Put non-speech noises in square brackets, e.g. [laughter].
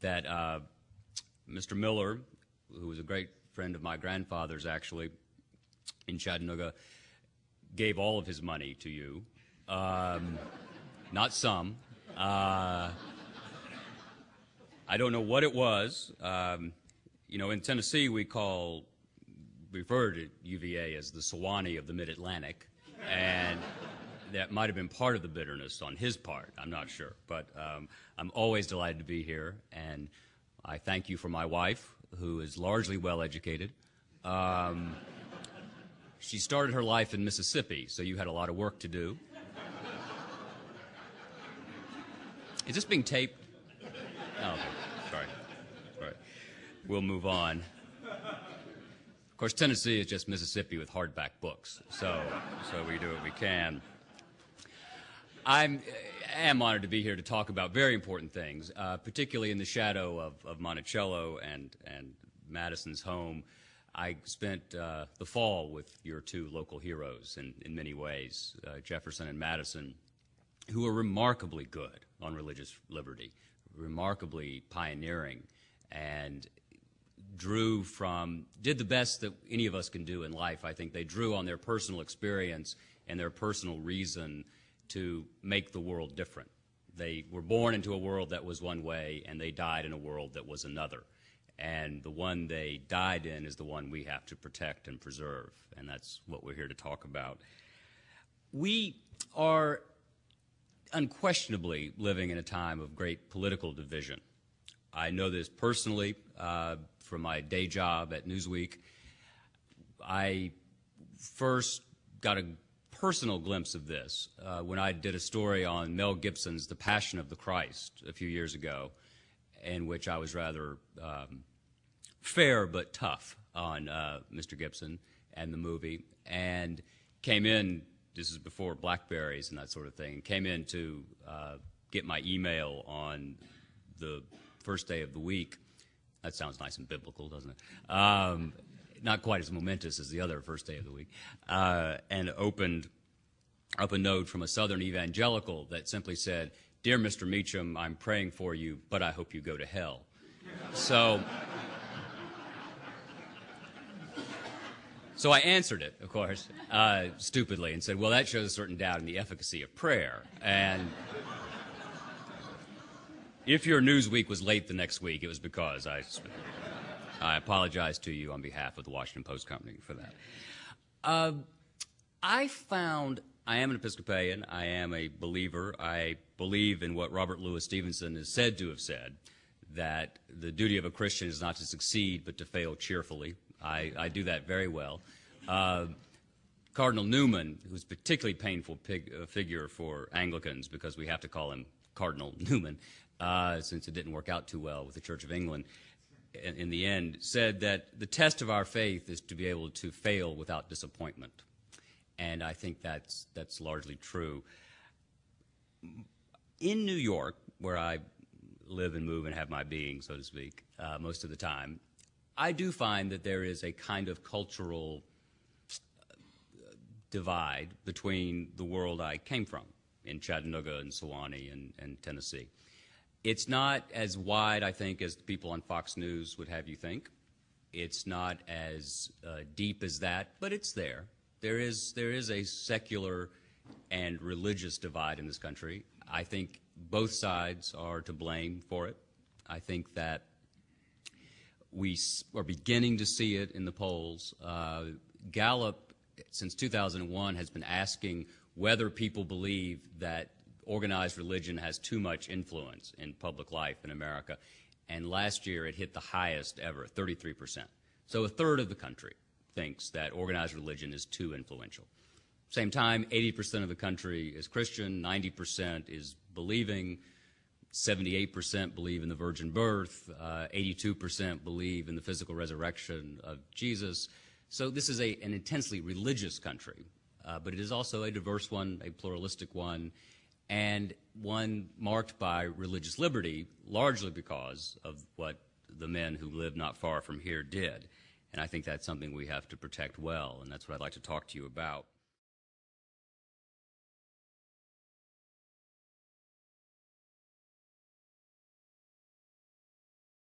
that uh, Mr. Miller, who was a great friend of my grandfather's actually in Chattanooga, gave all of his money to you. Um, not some. Uh, I don't know what it was. Um, you know, in Tennessee, we call, refer to UVA as the Sewanee of the Mid Atlantic. And that might have been part of the bitterness on his part. I'm not sure. But um, I'm always delighted to be here. And I thank you for my wife, who is largely well educated. Um, she started her life in Mississippi, so you had a lot of work to do. Is this being taped? Oh, okay. Sorry. We'll move on. Of course, Tennessee is just Mississippi with hardback books, so so we do what we can. I'm am honored to be here to talk about very important things, uh, particularly in the shadow of, of Monticello and and Madison's home. I spent uh, the fall with your two local heroes in, in many ways, uh, Jefferson and Madison, who were remarkably good on religious liberty, remarkably pioneering, and drew from, did the best that any of us can do in life. I think they drew on their personal experience and their personal reason to make the world different. They were born into a world that was one way, and they died in a world that was another. And the one they died in is the one we have to protect and preserve, and that's what we're here to talk about. We are unquestionably living in a time of great political division. I know this personally uh, from my day job at Newsweek. I first got a personal glimpse of this uh, when I did a story on Mel Gibson's The Passion of the Christ a few years ago, in which I was rather um, fair but tough on uh, Mr. Gibson and the movie, and came in this is before Blackberries and that sort of thing, came in to uh, get my email on the first day of the week. That sounds nice and biblical, doesn't it? Um, not quite as momentous as the other first day of the week. Uh, and opened up a note from a Southern evangelical that simply said, Dear Mr. Meacham, I'm praying for you, but I hope you go to hell. So So I answered it, of course, uh, stupidly, and said, Well, that shows a certain doubt in the efficacy of prayer. And if your Newsweek was late the next week, it was because I, I apologize to you on behalf of the Washington Post Company for that. Uh, I found I am an Episcopalian. I am a believer. I believe in what Robert Louis Stevenson is said to have said that the duty of a Christian is not to succeed, but to fail cheerfully. I, I do that very well. Uh, Cardinal Newman, who's a particularly painful pig, uh, figure for Anglicans because we have to call him Cardinal [laughs] Newman, uh, since it didn't work out too well with the Church of England in, the end, said that the test of our faith is to be able to fail without disappointment. And I think that's, that's largely true. In New York, where I live and move and have my being, so to speak, uh, most of the time, I do find that there is a kind of cultural uh, divide between the world I came from in Chattanooga and Sewanee and, and, Tennessee. It's not as wide, I think, as the people on Fox News would have you think. It's not as uh, deep as that, but it's there. There is, there is a secular and religious divide in this country. I think both sides are to blame for it. I think that we are beginning to see it in the polls. Uh, Gallup, since 2001, has been asking whether people believe that organized religion has too much influence in public life in America. And last year it hit the highest ever, 33%. So a third of the country thinks that organized religion is too influential. Same time, 80% of the country is Christian, 90% is believing, 78% believe in the virgin birth, uh, 82% believe in the physical resurrection of Jesus. So this is a, an intensely religious country, uh, but it is also a diverse one, a pluralistic one, and one marked by religious liberty, largely because of what the men who live not far from here did. And I think that's something we have to protect well, and that's what I'd like to talk to you about.